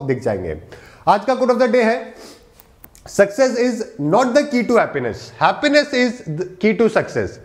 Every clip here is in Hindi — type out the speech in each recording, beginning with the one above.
दिख जाएँगे। आज का कोड ऑफ़ द डे है success is not the key to happiness happiness is key to success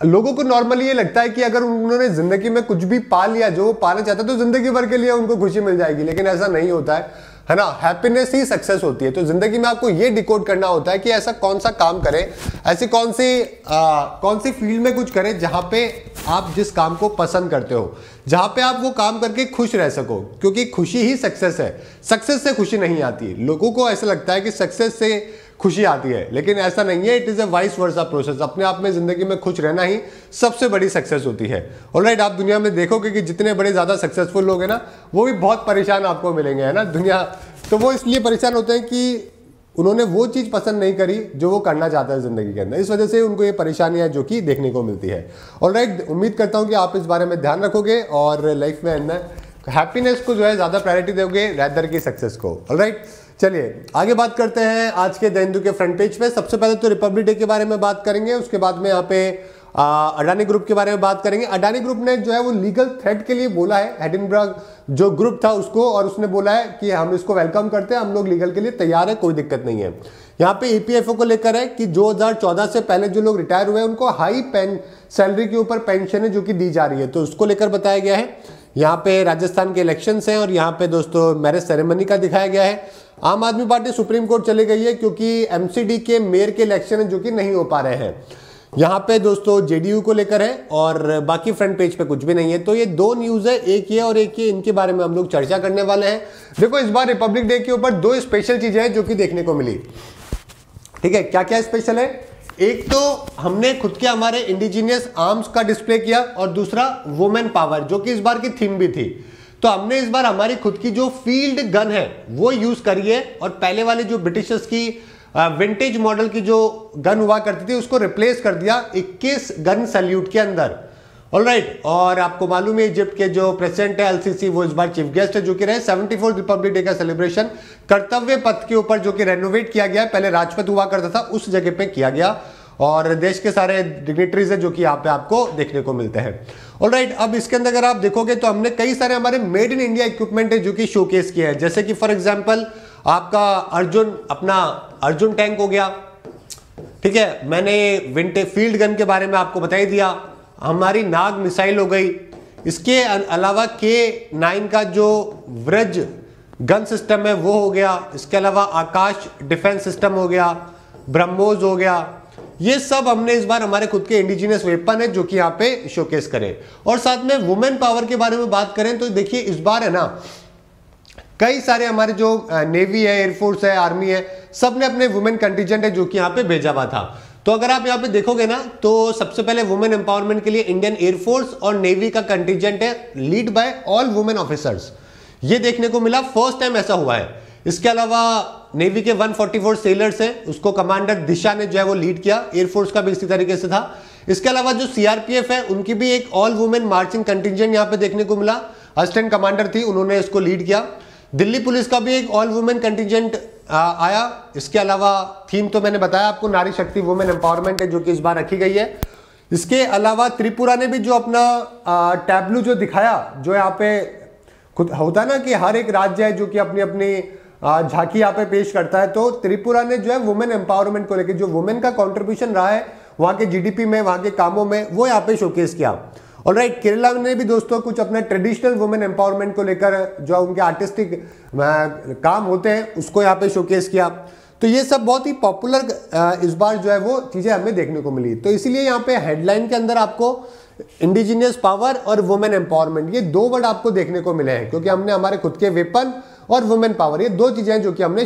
लोगों को नॉर्मली ये लगता है कि अगर उन्होंने ज़िंदगी में कुछ भी पा लिया जो वो पाना चाहता है तो ज़िंदगी भर के लिए उनको खुशी मिल जाएगी लेकिन ऐसा नहीं होता है। है ना? हैप्पीनेस ही सक्सेस होती है। तो ज़िंदगी में आपको ये डिकोड करना होता है कि ऐसा कौन सा काम करें ऐसी कौन सी आ, कौन सी फ़ील्ड में कुछ करें जहाँ पे आप जिस काम को पसंद करते हो, जहाँ पे आप वो काम करके खुश रह सको, क्योंकि खुशी ही सक्सेस है। सक्सेस से खुशी नहीं आती। लोगों को ऐसा लगता है कि सक्सेस से खुशी आती है, लेकिन ऐसा नहीं है। It is a vice versa process अपने आप में ज़िंदगी में खुश रहना ही सबसे बड़ी सक्सेस होती है। और राइट आप दुनिया में देखोगे कि जितने बड़े ज़्यादा सक्सेसफुल लोग हैं ना, वो भी बहुत परेशान आपको मिलेंगे, है ना? दुनिया तो वो इसलिए परेशान होते हैं कि उन्होंने वो चीज़ पसंद नहीं करी जो वो करना चाहता है ज़िंदगी के अंदर। इस वजह से उनको ये परेशानियाँ जो कि देखने को मिलती है। और राइट उम्मीद करता हूँ कि आप इस बारे में ध्यान रखोगे और लाइफ में अंदर हैप्पीनेस को जो है ज़्यादा प्रायोरिटी दोगे रैदर की सक्सेस को। राइट चलिए, आगे बात करते हैं आज के द के फ्रंट पेज पे। सबसे पहले तो रिपब्लिक डे के बारे में बात करेंगे, उसके बाद में यहाँ पे अडानी ग्रुप के बारे में बात करेंगे। अडानी ग्रुप ने जो है वो लीगल थ्रेट के लिए बोला है। हेडिनबर्ग जो ग्रुप था उसको और उसने बोला है कि हम इसको वेलकम करते हैं, हम लोग लीगल के लिए तैयार है, कोई दिक्कत नहीं है। यहाँ पे ईपीएफओ को लेकर है कि 2014 से पहले जो लोग रिटायर हुए हैं, उनको हाई पेन सैलरी के ऊपर पेंशन है जो कि दी जा रही है। तो उसको लेकर बताया गया है। यहाँ पे राजस्थान के इलेक्शन हैं और यहाँ पे दोस्तों मैरिज सेरेमनी का दिखाया गया है। आम आदमी पार्टी सुप्रीम कोर्ट चली गई है क्योंकि एमसीडी के मेयर के इलेक्शन है जो कि नहीं हो पा रहे हैं। यहाँ पे दोस्तों जेडीयू को लेकर है और बाकी फ्रंट पेज पे कुछ भी नहीं है। तो ये दो न्यूज़ है, एक ये और एक ये, इनके बारे में हम लोग चर्चा करने वाले हैं। देखो, इस बार रिपब्लिक डे के ऊपर दो स्पेशल चीज़ें हैं जो कि देखने को मिली। ठीक है क्या क्या स्पेशल है? एक तो हमने खुद के हमारे इंडिजीनियस आर्म्स का डिस्प्ले किया और दूसरा वुमेन पावर जो कि इस बार की थीम भी थी। तो हमने इस बार हमारी खुद की जो फ़ील्ड गन है, वो यूज़ करी है और पहले वाले जो ब्रिटिशर्स की विंटेज मॉडल की जो गन हुआ करती थी उसको रिप्लेस कर दिया 21 गन सल्यूट के अंदर। All right. और आपको मालूम है इजिप्ट के जो प्रेसिडेंट है एलसीसी वो इस बार चीफ गेस्ट है जो कि रहे सेवेंटी फोर्थ रिपब्लिक डे का सेलिब्रेशन कर्तव्य पथ के ऊपर जो कि रेनोवेट किया गया पहले राजपथ हुआ करता था उस जगह पे किया गया। और देश के सारे डिग्नेटरीज है जो कि यहाँ पे आपको देखने को मिलते हैं। ऑल राइट right, अब इसके अंदर अगर आप देखोगे तो हमने कई सारे हमारे मेड इन इंडिया इक्विपमेंट है जो कि शोकेस किया है। जैसे कि फॉर एग्ज़ाम्पल आपका अर्जुन, अपना अर्जुन टैंक हो गया। ठीक है, मैंने विंटे फ़ील्ड गन के बारे में आपको बता ही दिया। हमारी नाग मिसाइल हो गई। इसके अलावा के नाइन का जो व्रज गन सिस्टम है, वो हो गया। इसके अलावा आकाश डिफेंस सिस्टम हो गया ब्रह्मोज हो गया। ये सब हमने इस बार हमारे खुद के इंडिजिनियस वेपन है, जो कि यहाँ पे शोकेस करें। और साथ में वुमेन पावर के बारे में बात करें तो देखिए इस बार है ना कई सारे हमारे जो नेवी है एयरफोर्स है आर्मी है सबने अपने वुमेन कंटीजेंट है जो कि यहाँ पे भेजा हुआ था। तो अगर आप यहाँ पे देखोगे ना तो सबसे पहले वुमेन एम्पावरमेंट के लिए इंडियन एयरफोर्स और नेवी का कंटीजेंट है lead by all women officers ये देखने को मिला फ़र्स्ट टाइम ऐसा हुआ है। इसके अलावा नेवी के 144 सेलर्स हैं, उसको कमांडर दिशा ने जो है वो लीड किया एयरफोर्स का भी इसी तरीके से था। इसके अलावा जो सीआरपीएफ है, उनकी भी एक ऑल वुमेन मार्चिंग कंटिजेंट यहाँ पे देखने को मिला। असिस्टेंट कमांडर थी, उन्होंने इसको लीड किया। दिल्ली पुलिस का भी एक ऑल वुमेन कंटिजेंट आया। इसके अलावा थीम तो मैंने बताया आपको, नारी शक्ति वुमेन एम्पावरमेंट है, जो कि इस बार रखी गई है। इसके अलावा त्रिपुरा ने भी जो अपना टैबलू जो दिखाया, जो यहाँ पे खुद, होता है ना कि हर एक राज्य है जो कि अपनी अपनी झांकी यहाँ पे पेश करता है तो त्रिपुरा ने जो है वुमेन एम्पावरमेंट को लेकर जो वुमेन का कॉन्ट्रीब्यूशन रहा है, वहाँ के जीडीपी में, वहाँ के कामों में, वो यहाँ पे शोकेस किया। और राइट केरला ने भी दोस्तों कुछ अपना ट्रेडिशनल वुमेन एम्पावरमेंट को लेकर जो उनके आर्टिस्टिक काम होते हैं, उसको यहाँ पे शोकेस किया। तो ये सब बहुत ही पॉपुलर इस बार जो है वो चीज़ें हमें देखने को मिली। तो इसीलिए यहाँ पे हेडलाइन के अंदर आपको इंडिजीनियस पावर और वुमेन एम्पावरमेंट ये दो वर्ड आपको देखने को मिले हैं, क्योंकि हमने हमारे खुद के वेपन और वुमेन पावर ये दो चीज़ें जो कि हमने